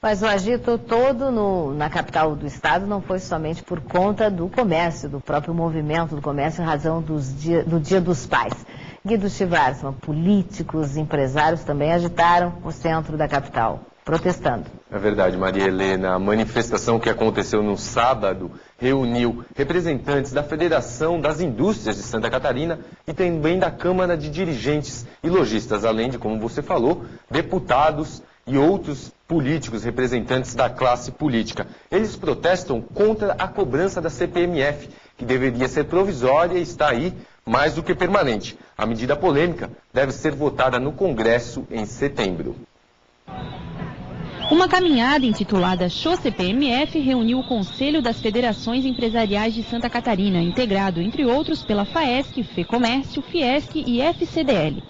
Mas o agito todo no, na capital do estado não foi somente por conta do comércio, do próprio movimento do comércio, em razão dia, do Dia dos Pais. Guido Chivarsman, políticos, empresários também agitaram o centro da capital, protestando. É verdade, Maria Helena. A manifestação que aconteceu no sábado reuniu representantes da Federação das Indústrias de Santa Catarina e também da Câmara de Dirigentes e Lojistas, além de, como você falou, deputados e outros políticos, representantes da classe política. Eles protestam contra a cobrança da CPMF, que deveria ser provisória e está aí mais do que permanente. A medida polêmica deve ser votada no Congresso em setembro. Uma caminhada intitulada Show CPMF reuniu o Conselho das Federações Empresariais de Santa Catarina, integrado, entre outros, pela FAESC, FEComércio, Fiesc e FCDL.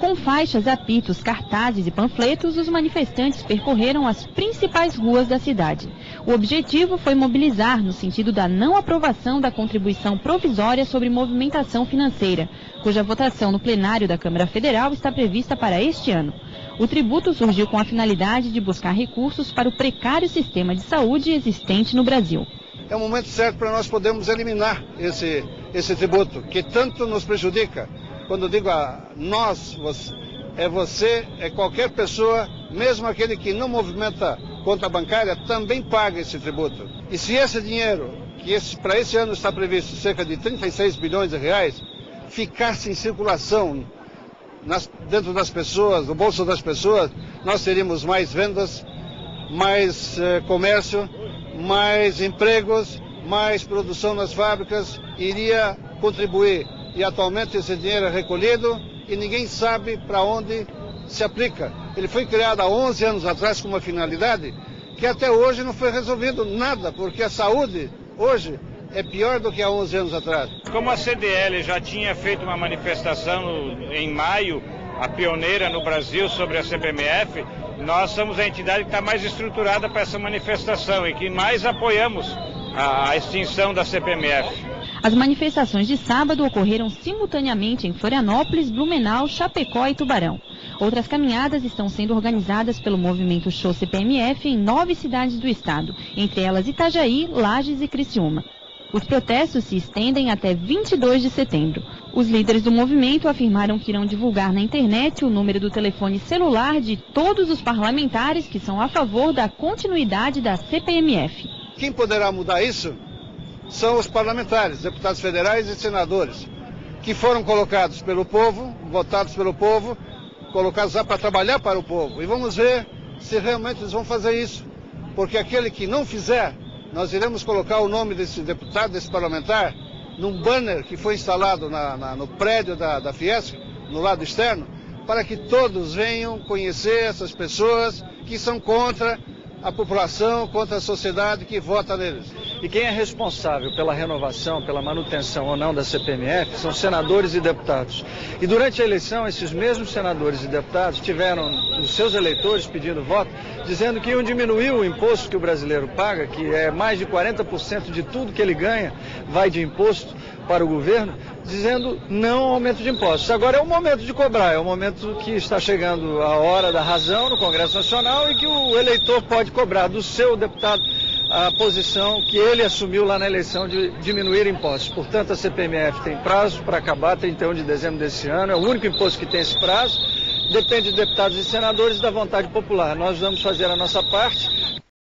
Com faixas, apitos, cartazes e panfletos, os manifestantes percorreram as principais ruas da cidade. O objetivo foi mobilizar no sentido da não aprovação da contribuição provisória sobre movimentação financeira, cuja votação no plenário da Câmara Federal está prevista para este ano. O tributo surgiu com a finalidade de buscar recursos para o precário sistema de saúde existente no Brasil. É o momento certo para nós podermos eliminar esse, esse tributo, que tanto nos prejudica quando digo a nós, você, é você, é qualquer pessoa, mesmo aquele que não movimenta conta bancária, também paga esse tributo. E se esse dinheiro, que esse, para esse ano está previsto cerca de 36 bilhões de reais, ficasse em circulação nas, dentro das pessoas, no bolso das pessoas, nós teríamos mais vendas, mais eh, comércio, mais empregos, mais produção nas fábricas, iria contribuir e atualmente esse dinheiro é recolhido e ninguém sabe para onde se aplica. Ele foi criado há 11 anos atrás com uma finalidade que até hoje não foi resolvido nada, porque a saúde hoje é pior do que há 11 anos atrás. Como a CDL já tinha feito uma manifestação em maio, a pioneira no Brasil sobre a CPMF, nós somos a entidade que está mais estruturada para essa manifestação e que mais apoiamos a extinção da CPMF. As manifestações de sábado ocorreram simultaneamente em Florianópolis, Blumenau, Chapecó e Tubarão. Outras caminhadas estão sendo organizadas pelo movimento Show CPMF em nove cidades do estado, entre elas Itajaí, Lages e Criciúma. Os protestos se estendem até 22 de setembro. Os líderes do movimento afirmaram que irão divulgar na internet o número do telefone celular de todos os parlamentares que são a favor da continuidade da CPMF. Quem poderá mudar isso são os parlamentares, deputados federais e senadores, que foram colocados pelo povo, votados pelo povo, colocados lá para trabalhar para o povo. E vamos ver se realmente eles vão fazer isso. Porque aquele que não fizer, nós iremos colocar o nome desse deputado, desse parlamentar, num banner que foi instalado na, na, no prédio da, da Fiesc, no lado externo, para que todos venham conhecer essas pessoas que são contra a população, contra a sociedade que vota neles. E quem é responsável pela renovação, pela manutenção ou não da CPMF são senadores e deputados. E durante a eleição, esses mesmos senadores e deputados tiveram os seus eleitores pedindo voto, dizendo que iam diminuir o imposto que o brasileiro paga, que é mais de 40% de tudo que ele ganha vai de imposto para o governo, dizendo não ao aumento de impostos. Agora é o momento de cobrar, é o momento que está chegando a hora da razão no Congresso Nacional e que o eleitor pode cobrar do seu deputado a posição que ele assumiu lá na eleição de diminuir impostos. Portanto, a CPMF tem prazo para acabar 31 de dezembro desse ano, é o único imposto que tem esse prazo. Depende de deputados e senadores da vontade popular. Nós vamos fazer a nossa parte